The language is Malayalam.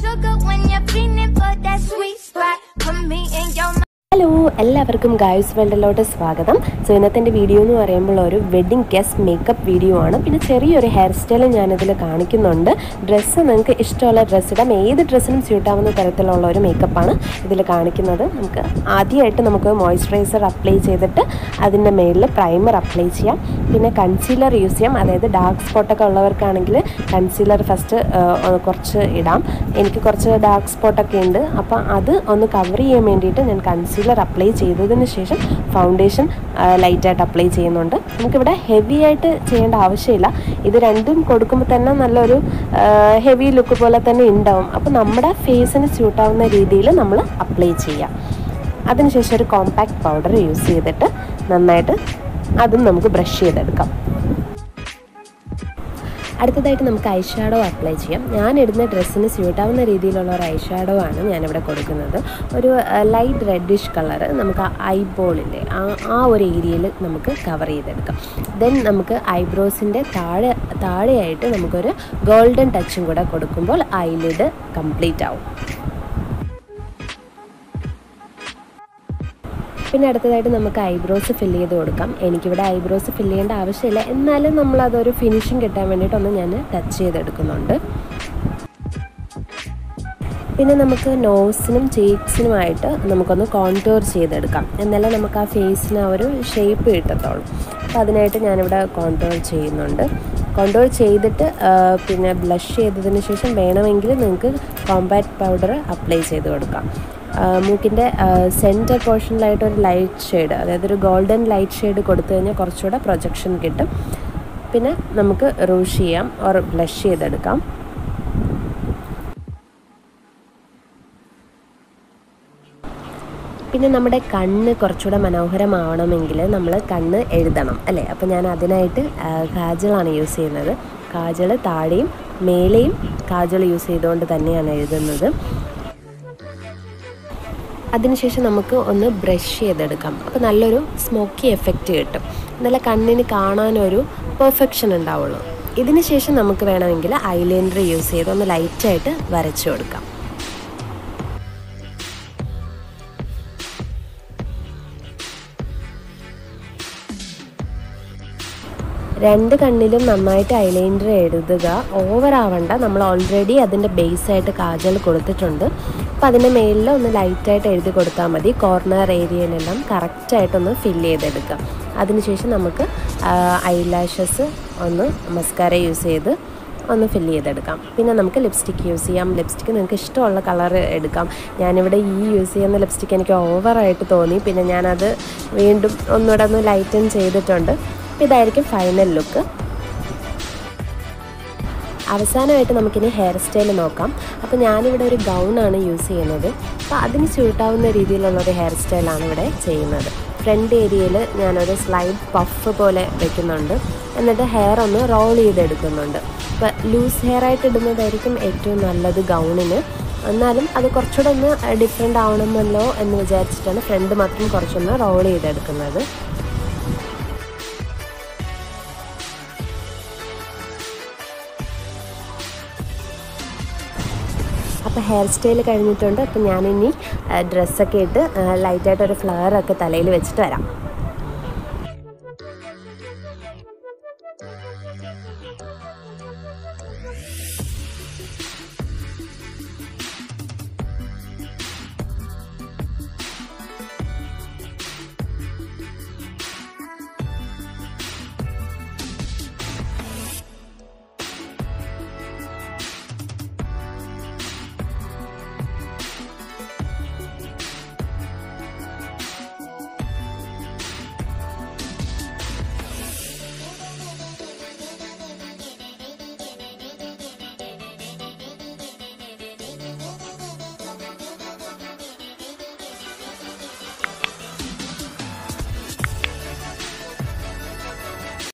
sugar when you're feeling for that sweet spot. Put me in your hello എല്ലാവർക്കും ഗായ്സ് വേൾഡിലോട്ട് സ്വാഗതം. സോ ഇന്നത്തെ എന്റെ വീഡിയോ എന്ന് പറയുമ്പോൾ ഒരു വെഡ്ഡിങ് ഗസ്റ്റ് മേക്കപ്പ് വീഡിയോ ആണ്. പിന്നെ ചെറിയൊരു ഹെയർ സ്റ്റൈൽ ഞാനിതിൽ കാണിക്കുന്നുണ്ട്. ഡ്രസ്സ് നിങ്ങൾക്ക് ഇഷ്ടമുള്ള ഡ്രസ്സ് ഇടാം. ഏത് ഡ്രസ്സിനും സ്യൂട്ടാവുന്ന തരത്തിലുള്ള ഒരു മേക്കപ്പാണ് ഇതിൽ കാണിക്കുന്നത്. നമുക്ക് ആദ്യമായിട്ട് നമുക്ക് മോയ്സ്ചറൈസർ അപ്ലൈ ചെയ്തിട്ട് അതിന്റെ മേളിൽ പ്രൈമർ അപ്ലൈ ചെയ്യാം. പിന്നെ കൺസീലർ യൂസ് ചെയ്യാം. അതായത് ഡാർക്ക് സ്പോട്ടൊക്കെ ഉള്ളവർക്കാണെങ്കിൽ കൺസീലർ ഫസ്റ്റ് കുറച്ച് ഇടാം. എനിക്ക് കുറച്ച് ഡാർക്ക് സ്പോട്ടൊക്കെ ഉണ്ട്. അപ്പോൾ അത് ഒന്ന് കവർ ചെയ്യാൻ വേണ്ടിയിട്ട് ഞാൻ കൺസീലർ അപ്ലൈ ചെയ്തതിന് ശേഷം ഫൗണ്ടേഷൻ ലൈറ്റായിട്ട് അപ്ലൈ ചെയ്യുന്നുണ്ട്. നമുക്കിവിടെ ഹെവി ആയിട്ട് ചെയ്യേണ്ട ആവശ്യമില്ല. ഇത് രണ്ടും കൊടുക്കുമ്പോൾ തന്നെ നല്ലൊരു ഹെവി ലുക്ക് പോലെ തന്നെ ഉണ്ടാവും. അപ്പോൾ നമ്മുടെ ഫേസിന് സ്യൂട്ടാവുന്ന രീതിയിൽ നമ്മൾ അപ്ലൈ ചെയ്യാം. അതിനുശേഷം ഒരു കോമ്പാക്ട് പൗഡർ യൂസ് ചെയ്തിട്ട് നന്നായിട്ട് അതും നമുക്ക് ബ്രഷ് ചെയ്തെടുക്കാം. അടുത്തതായിട്ട് നമുക്ക് ഐ ഷാഡോ അപ്ലൈ ചെയ്യാം. ഞാൻ ഇടുന്ന ഡ്രസ്സിന് സ്യൂട്ടാവുന്ന രീതിയിലുള്ള ഒരു ഐ ഷാഡോ ആണ് ഞാനിവിടെ കൊടുക്കുന്നത്. ഒരു ലൈറ്റ് റെഡിഷ് കളർ നമുക്ക് ആ ഐബോളിന്റെ ആ ആ ഒരു ഏരിയയിൽ നമുക്ക് കവർ ചെയ്തെടുക്കാം. ദെൻ നമുക്ക് ഐബ്രോസിന്റെ താഴെ താഴെയായിട്ട് നമുക്കൊരു ഗോൾഡൻ ടച്ചും കൂടെ കൊടുക്കുമ്പോൾ ഐലിഡ് കംപ്ലീറ്റ് ആവും. പിന്നെ അടുത്തതായിട്ട് നമുക്ക് ഐബ്രോസ് ഫില്ല് ചെയ്ത് കൊടുക്കാം. എനിക്കിവിടെ ഐബ്രോസ് ഫില്ല് ചെയ്യേണ്ട ആവശ്യമില്ല. എന്നാലും നമ്മളതൊരു ഫിനിഷിങ് കിട്ടാൻ വേണ്ടിയിട്ടൊന്ന് ഞാൻ ടച്ച് ചെയ്തെടുക്കുന്നുണ്ട്. പിന്നെ നമുക്ക് നോസിനും ചീക്സിനുമായിട്ട് നമുക്കൊന്ന് കോൺടോർ ചെയ്തെടുക്കാം. എന്നാലേ നമുക്ക് ആ ഫേസിന് ആ ഒരു ഷേപ്പ് കിട്ടത്തുള്ളൂ. അപ്പോൾ അതിനായിട്ട് ഞാനിവിടെ കോൺടോർ ചെയ്യുന്നുണ്ട്. കോൺടോർ ചെയ്തിട്ട് പിന്നെ ബ്ലഷ് ചെയ്തതിന് ശേഷം വേണമെങ്കിൽ നിങ്ങൾക്ക് കോമ്പാക്ട് പൗഡർ അപ്ലൈ ചെയ്ത് കൊടുക്കാം. മൂക്കിന്റെ സെന്റർ പോർഷനിലായിട്ട് ഒരു ലൈറ്റ് ഷെയ്ഡ് അതായത് ഒരു ഗോൾഡൻ ലൈറ്റ് ഷെയ്ഡ് കൊടുത്തു കഴിഞ്ഞാൽ കുറച്ചുകൂടെ പ്രൊജക്ഷൻ കിട്ടും. പിന്നെ നമുക്ക് റൂഷ് ചെയ്യാം ഓർ ബ്ലഷ് ചെയ്തെടുക്കാം. പിന്നെ നമ്മുടെ കണ്ണ് കുറച്ചുകൂടെ മനോഹരമാവണമെങ്കിൽ നമ്മൾ കണ്ണ് എഴുതണം അല്ലേ? അപ്പോൾ ഞാൻ അതിനായിട്ട് കാജളാണ് യൂസ് ചെയ്യുന്നത്. കാജൾ താഴെയും മേലെയും കാജൾ യൂസ് ചെയ്തുകൊണ്ട് തന്നെയാണ് എഴുതുന്നത്. അതിനുശേഷം നമുക്ക് ഒന്ന് ബ്രഷ് ചെയ്തെടുക്കാം. അപ്പോൾ നല്ലൊരു സ്മോക്കി എഫക്റ്റ് കിട്ടും. നല്ല കണ്ണിന് കാണാനൊരു പെർഫെക്ഷൻ ഉണ്ടാവുള്ളൂ. ഇതിന് ശേഷം നമുക്ക് വേണമെങ്കിൽ ഐലൈനർ യൂസ് ചെയ്ത് ഒന്ന് ലൈറ്റായിട്ട് വരച്ചു കൊടുക്കാം. രണ്ട് കണ്ണിലും നന്നായിട്ട് ഐലൈനർ എഴുതുക ഓവർ ആവണ്ട. നമ്മൾ ഓൾറെഡി അതിന്റെ ബേസായിട്ട് കാജൽ കൊടുത്തിട്ടുണ്ട്. അപ്പോൾ അതിന്റെ മേലിൽ ഒന്ന് ലൈറ്റായിട്ട് എഴുതി കൊടുത്താൽ മതി. കോർണർ ഏരിയയിലെല്ലാം കറക്റ്റായിട്ടൊന്ന് ഫില്ല് ചെയ്തെടുക്കാം. അതിനുശേഷം നമുക്ക് ഐലാഷസ് ഒന്ന് മസ്കാര യൂസ് ചെയ്ത് ഒന്ന് ഫില്ല് ചെയ്തെടുക്കാം. പിന്നെ നമുക്ക് ലിപ്സ്റ്റിക്ക് യൂസ് ചെയ്യാം. ലിപ്സ്റ്റിക്ക് നിങ്ങൾക്ക് ഇഷ്ടമുള്ള കളർ എടുക്കാം. ഞാനിവിടെ ഈ യൂസ് ചെയ്യുന്ന ലിപ്സ്റ്റിക്ക് എനിക്ക് ഓവറായിട്ട് തോന്നി. പിന്നെ ഞാനത് വീണ്ടും ഒന്നുകൂടെ ഒന്ന് ലൈറ്റൻ ചെയ്തിട്ടുണ്ട്. ഇതായിരിക്കും ഫൈനൽ ലുക്ക് അവസാനമായിട്ട് നമുക്കിനി ഹെയർ സ്റ്റൈൽ നോക്കാം. അപ്പോൾ ഞാനിവിടെ ഒരു ഗൗണാണ് യൂസ് ചെയ്യുന്നത്. അപ്പോൾ അതിന് സ്യൂട്ടാവുന്ന രീതിയിലുള്ള ഒരു ഹെയർ സ്റ്റൈലാണ് ഇവിടെ ചെയ്യുന്നത്. ഫ്രണ്ട് ഏരിയയിൽ ഞാനൊരു സ്ലൈഡ് പഫ് പോലെ വെക്കുന്നുണ്ട്. എന്നിട്ട് ഹെയർ ഒന്ന് റോൾ ചെയ്തെടുക്കുന്നുണ്ട്. അപ്പോൾ ലൂസ് ഹെയർ ആയിട്ട് ഇടുന്നതായിരിക്കും ഏറ്റവും നല്ലത് ഗൗണിന് എന്നാലും അത് കുറച്ചുകൂടെ ഒന്ന് ഡിഫറെന്റ് ആവണമല്ലോ എന്ന് വിചാരിച്ചിട്ടാണ് ഫ്രണ്ട് മാത്രം കുറച്ചൊന്ന് റോൾ ചെയ്തെടുക്കുന്നത്. അപ്പോൾ ഹെയർ സ്റ്റൈൽ കഴിഞ്ഞിട്ടുണ്ട്. അപ്പോൾ ഞാനിനി ഡ്രസ്സൊക്കെ ഇട്ട് ലൈറ്റായിട്ടൊരു ഫ്ലവറൊക്കെ തലയിൽ വെച്ചിട്ട് വരാം.